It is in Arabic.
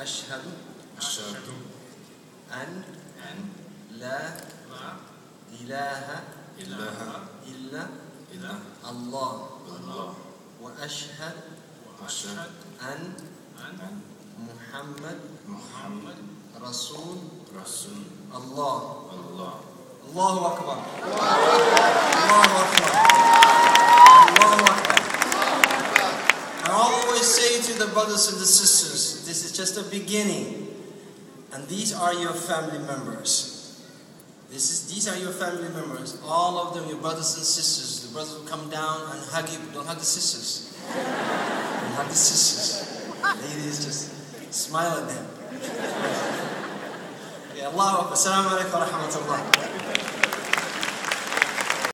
أشهد أشهد أن أن لا إله إله إلا إلا الله. الله. وأشهد وأشهد أن أن محمد محمد رسول رسول الله. الله. الله أكبر. الله أكبر. Always say to the brothers and the sisters, this is just a beginning. And these are your family members. This is, these are your family members. All of them, your brothers and sisters. The brothers will come down and hug you. Don't hug the sisters. Don't hug the sisters. Ladies, just smile at them. Yeah, Allah. Assalamu alaikum wa rahmatullah.